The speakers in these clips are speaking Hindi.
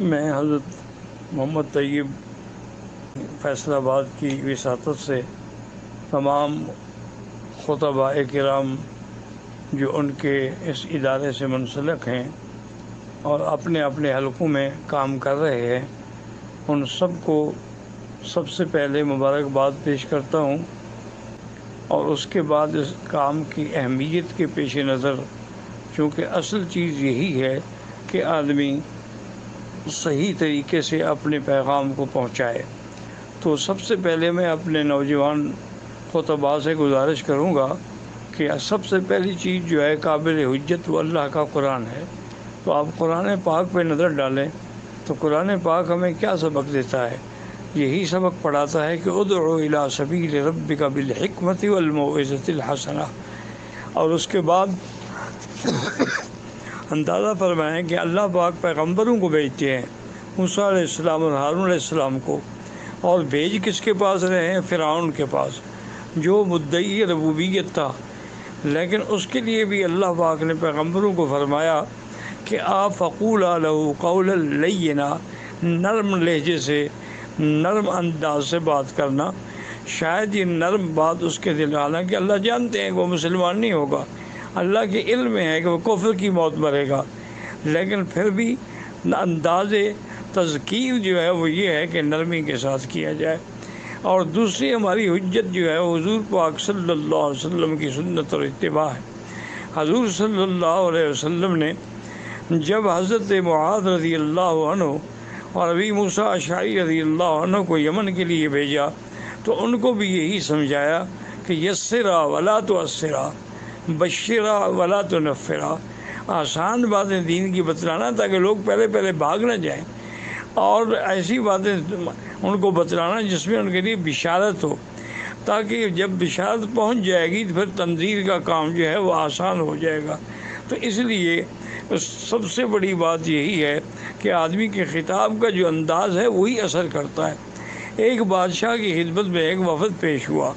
मैं हज़रत मोहम्मद तैयब फैसलाबाद की विसात से तमाम खुतबा कराम जो उनके इस इदारे से मुंसलक हैं और अपने अपने हलकों में काम कर रहे हैं, उन सबको सबसे पहले मुबारकबाद पेश करता हूँ और उसके बाद इस काम की अहमियत के पेश नज़र, चूँकि असल चीज़ यही है कि आदमी सही तरीके से अपने पैगाम को पहुँचाए। तो सबसे पहले मैं अपने नौजवान खुतबा से गुजारिश करूँगा कि सबसे पहली चीज़ जो है, काबिल हजत वो अल्लाह का कुरान है। तो आप कुरान पाक पे नज़र डालें तो कुरान पाक हमें क्या सबक देता है? यही सबक पढ़ाता है कि उदला सबील रब का वलमोज़तलहसना और उसके बाद अंदाज़ा फरमाएँ कि अल्लाह पाक पैगम्बरों को भेजते हैं, मूसा और हारून को। और भेज किसके पास रहे हैं? फ़िरौन के पास, जो मुद्दई रबूबियत था। लेकिन उसके लिए भी अल्लाह पाक ने पैगम्बरों को फरमाया कि आप फ़कूल लहू कौल लैना नरम लहजे से, नरम अंदाज से बात करना। शायद ये नरम बात उसके दिल हालाँकि अल्लाह जानते हैं वो मुसलमान नहीं होगा। अल्लाह के इल्म में है कि वो कुफर की मौत मरेगा। लेकिन फिर भी अंदाज तज़कीर जो है वो ये है कि नरमी के साथ किया जाए। और दूसरी हमारी हजत जो है, हजूर पाक अलैहि वसल्लम की सुन्नत और इतबा है। हजूर सल्ला वसम ने जब हज़रत मुआद रज़ी अल्लाह और अभी मूसा अशारी रज़ी अल्लाह को यमन के लिए भेजा तो उनको भी यही समझाया कि यसरा वला तो असरा बशरा वला तो नफ़रा। आसान बातें दीन की बतलाना ताकि लोग पहले पहले भाग ना जाएँ। और ऐसी बातें उनको बतलाना जिसमें उनके लिए बिशारत हो। ताकि जब बिशारत पहुँच जाएगी तो फिर तंजीर का काम जो है वो आसान हो जाएगा। तो इसलिए सबसे बड़ी बात यही है कि आदमी के ख़िताब का जो अंदाज़ है वही असर करता है। एक बादशाह की खिदमत में एक वफद पेश हुआ।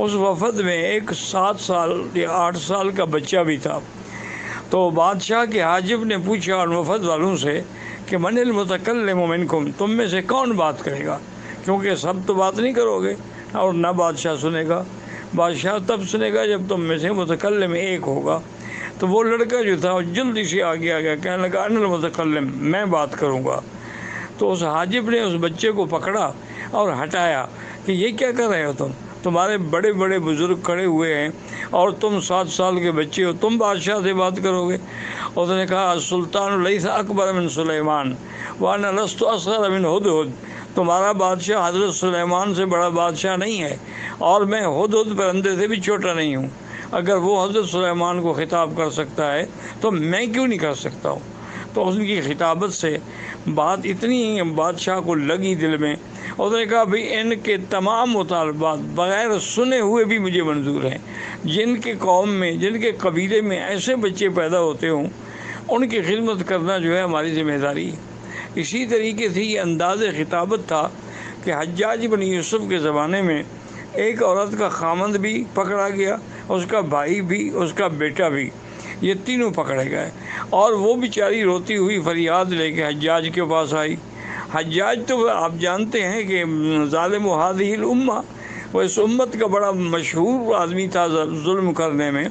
उस वफद में एक सात साल या आठ साल का बच्चा भी था। तो बादशाह के हाजिब ने पूछा और वफद वालों से कि, मनल मुतकल मोमिनकुम तुम में से कौन बात करेगा? क्योंकि सब तो बात नहीं करोगे और ना बादशाह सुनेगा। बादशाह तब सुनेगा जब तुम में से मुतकल में एक होगा। तो वो लड़का जो था जल्दी से आगे आ गया, कहने लगा, अनिल मुतकलम मैं बात करूँगा। तो उस हाजिब ने उस बच्चे को पकड़ा और हटाया कि, ये क्या कर रहे हो तुम? तुम्हारे बड़े बड़े बुज़ुर्ग खड़े हुए हैं और तुम सात साल के बच्चे हो, तुम बादशाह से बात करोगे। उसने कहा, सुल्तान था अकबर अमिन सुलेमान, वाना लस्त असर अमिन हद हद तुम्हारा बादशाह हज़रत सुलेमान से बड़ा बादशाह नहीं है और मैं हद हद परंदे से भी छोटा नहीं हूँ। अगर वो हज़रत सुलेमान को ख़िताब कर सकता है तो मैं क्यों नहीं कर सकता हूँ? तो उसकी खिताबत से बात इतनी बादशाह को लगी दिल में उसने कहा, भाई, इनके तमाम मुतालबात बग़ैर सुने हुए भी मुझे मंजूर हैं। जिनके कौम में, जिनके कबीले में ऐसे बच्चे पैदा होते हों, उनकी खिदमत करना जो है हमारी ज़िम्मेदारी इसी तरीके से ये अंदाज़ खिताबत था कि हज्जाज बन यूसुफ़ के ज़माने में एक औरत का खामंद भी पकड़ा गया, उसका भाई भी, उसका बेटा भी, ये तीनों पकड़े गए। और वो बेचारी रोती हुई फरियाद लेके हज्जाज के पास आई। हज्जाज तो आप जानते हैं कि ालिम हादिल उम्मा, वो इस उम्मत का बड़ा मशहूर आदमी था जुल्म करने में।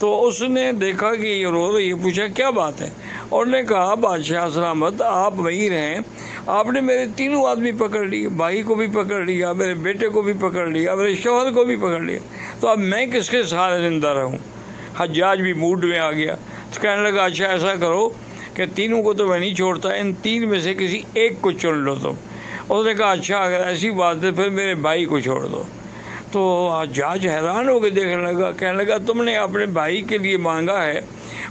तो उसने देखा कि ये रो रही है पूछा, क्या बात है? और ने कहा, बादशाह सलामत आप वहीं रहें आपने मेरे तीनों आदमी पकड़ लिए, भाई को भी पकड़ लिया, मेरे बेटे को भी पकड़ लिया, मेरे शोहर को भी पकड़ लिया। तो अब मैं किसके सहारे ज़िंदा रहूँ? हजाज भी मूड में आ गया। तो कहने लगा अच्छा ऐसा करो कि तीनों को तो मैं नहीं छोड़ता, इन तीन में से किसी एक को चुन लो तुम। उसने कहा अच्छा अगर ऐसी बात है, फिर मेरे भाई को छोड़ दो। तो जहाज़ हैरान हो गए देखने लगा, कहने लगा, तुमने अपने भाई के लिए मांगा है,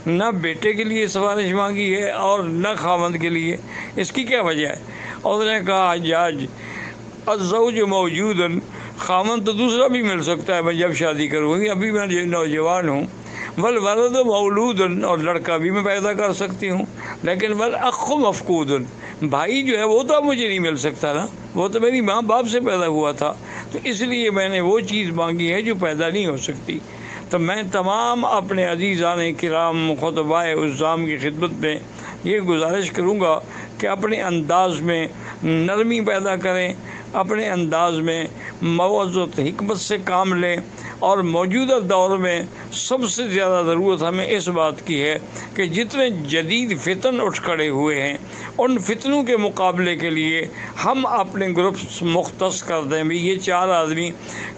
ना बेटे के लिए सिफारिश मांगी है और न खामद के लिए। इसकी क्या वजह है? उसने कहा, जज अजौज मौजूद खामन तो दूसरा भी मिल सकता है, मैं जब शादी करूँगी, अभी मैं नौजवान हूँ वल वलद मौलूद और लड़का भी मैं पैदा कर सकती हूँ। लेकिन वल अख मफकूद भाई जो है, वो तो अब मुझे नहीं मिल सकता ना। वो तो मेरी माँ बाप से पैदा हुआ था। तो इसलिए मैंने वो चीज़ मांगी है जो पैदा नहीं हो सकती। तो मैं तमाम अपने अजीज़ान कराम खुतबा उज़ाम की खिदमत में ये गुजारिश करूँगा कि अपने अंदाज में नरमी पैदा करें, अपने अंदाज में मवज़त हमत से काम लें, और मौजूदा दौर में सबसे ज़्यादा ज़रूरत हमें इस बात की है कि जितने जदीद फितन उठ खड़े हुए हैं उन फितनों के मुकाबले के लिए हम अपने ग्रुप्स मुख्त कर दें। भी ये चार आदमी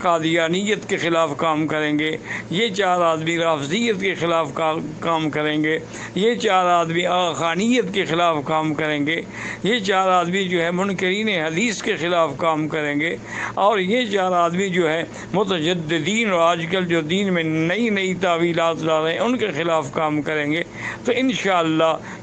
कादियानीत के ख़िलाफ़ काम करेंगे ये चार आदमी राफजियत के ख़िलाफ़ का, काम करेंगे ये चार आदमी खानियत के ख़िलाफ़ काम करेंगे ये चार आदमी जो है मुनकरीन हदीस के ख़िलाफ़ काम करेंगे और ये चार आदमी जो है मुतजदीन और आजकल जो दीन में नई नई तावीलात ला रहे हैं उनके ख़िलाफ़ काम करेंगे। तो इन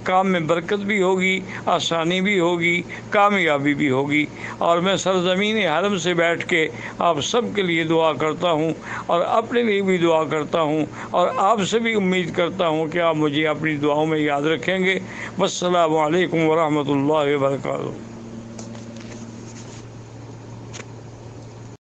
काम में बरकत भी होगी, आसानी भी होगी, कामयाबी भी होगी। और मैं सरजमीन हरम से बैठ के आप सब के लिए दुआ करता हूँ और अपने लिए भी दुआ करता हूँ और आपसे भी उम्मीद करता हूँ कि आप मुझे अपनी दुआओं में याद रखेंगे। वसलम वरहमल वर्का